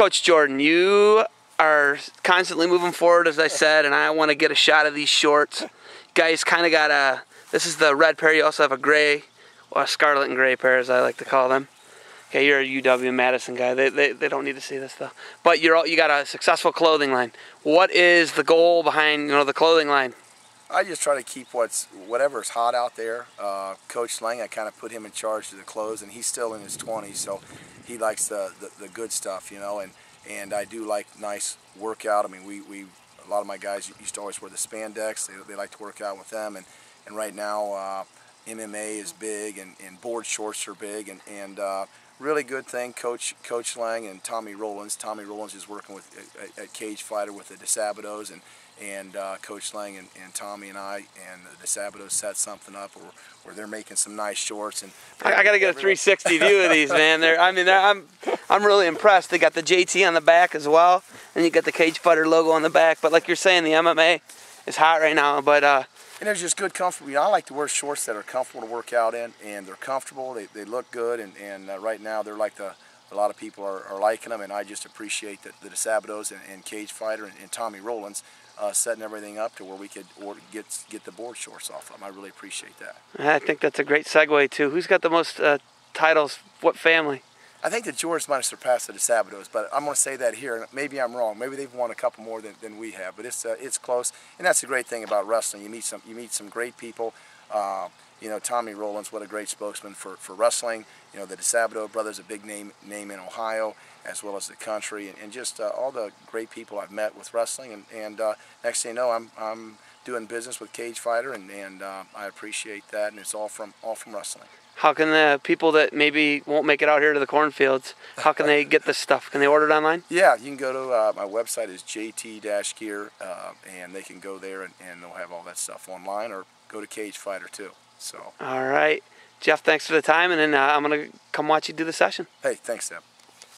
Coach Jordan, you are constantly moving forward, as I said, and I want to get a shot of these shorts. Guys, kind of got a. This is the red pair. You also have a gray, a scarlet and gray pair, as I like to call them. Okay, you're a UW Madison guy. They, they, they don't need to see this though. But you're all, you got a successful clothing line. What is the goal behind you know the clothing line? I just try to keep what's whatever's hot out there. Uh, Coach Lang, I kind of put him in charge of the clothes, and he's still in his 20s, so he likes the, the, the good stuff, you know. And and I do like nice workout. I mean, we, we a lot of my guys used to always wear the spandex. They, they like to work out with them, and and right now uh, MMA is big, and, and board shorts are big, and and uh, really good thing. Coach Coach Lang and Tommy Rowlands. Tommy Rowlands is working with at, at Cage Fighter with the DeSabatos, and and uh, Coach Lang and, and, Tommy and I and the DeSabatos set something up where, where they're making some nice shorts. And I, I got to get a 360 view of these, man. They're, I mean, I'm I'm really impressed. They got the JT on the back as well, and you got the Cage Fighter logo on the back. But like you're saying, the MMA is hot right now. But uh, and they're just good, comfortable. You know, I like to wear shorts that are comfortable to work out in, and they're comfortable. They, they look good, and, and uh, right now they're like the a lot of people are, are liking them, and I just appreciate the, the DeSabatos and, and Cage Fighter and, and Tommy Rowlands uh, setting everything up to where we could get get the board shorts off of them. I really appreciate that. I think that's a great segue too. Who's got the most uh, titles? What family? I think the George might have surpassed the DeSabatos, but I'm going to say that here. Maybe I'm wrong. Maybe they've won a couple more than, than we have, but it's uh, it's close, and that's the great thing about wrestling. You meet some you meet some great people. Uh, you know, Tommy Rowlands, what a great spokesman for, for wrestling. You know, the DeSabato brothers, a big name name in Ohio as well as the country, and, and just uh, all the great people I've met with wrestling. And, and uh, next thing you know, I'm, I'm doing business with Cage Fighter, and, and uh, I appreciate that, and it's all from all from wrestling. How can the people that maybe won't make it out here to the cornfields, how can they get this stuff? Can they order it online? Yeah, you can go to uh, my website is jt-gear, uh, and they can go there and, and they'll have all that stuff online, or go to Cage Fighter too. So. All right. Jeff, thanks for the time, and then uh, I'm going to come watch you do the session. Hey, thanks, Deb.